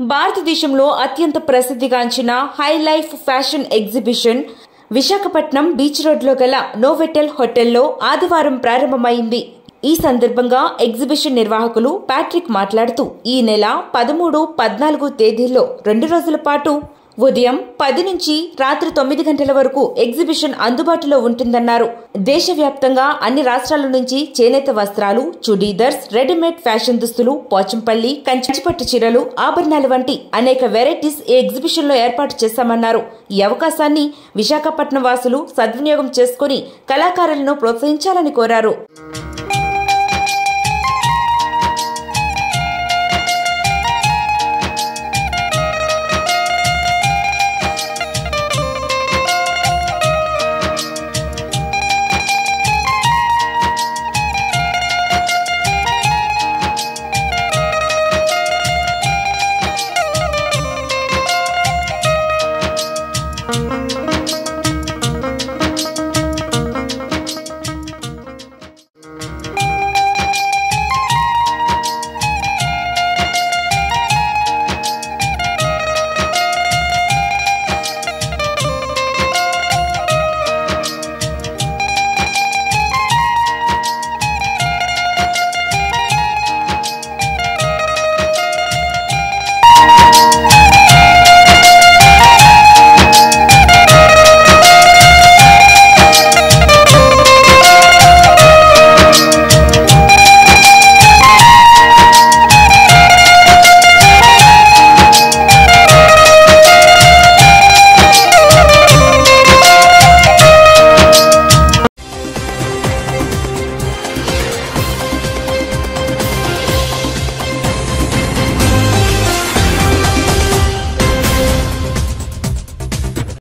భారతదేశంలో అత్యంత ప్రసిద్ధిగాంచిన high life fashion exhibition Visakhapatnam beach రోడ్లో గల నోవెటెల్ హోటల్లో ఆదివారం ప్రారంభమైంది. ఈ సందర్భంగా ఎగ్జిబిషన్ నిర్వాహకులు ప్యాట్రిక్ మాట్లాడుతూ ఈ నెల పదమూడు పద్నాలుగు తేదీల్లో రెండు రోజుల పాటు ఉదయం పది నుంచి రాత్రి తొమ్మిది గంటల వరకు ఎగ్జిబిషన్ అందుబాటులో ఉంటుందన్నారు. దేశవ్యాప్తంగా అన్ని రాష్ట్రాల నుంచి చేనేత వస్త్రాలు చుడీదర్స్ రెడీమేడ్ ఫ్యాషన్ దుస్తులు పోచంపల్లి కంచిపట్టు చీరలు ఆభరణాలు వంటి అనేక వెరైటీస్ ఈ ఎగ్జిబిషన్లో ఏర్పాటు చేశామన్నారు. ఈ అవకాశాన్ని విశాఖపట్నం వాసులు సద్వినియోగం చేసుకుని కళాకారులను ప్రోత్సహించాలని కోరారు.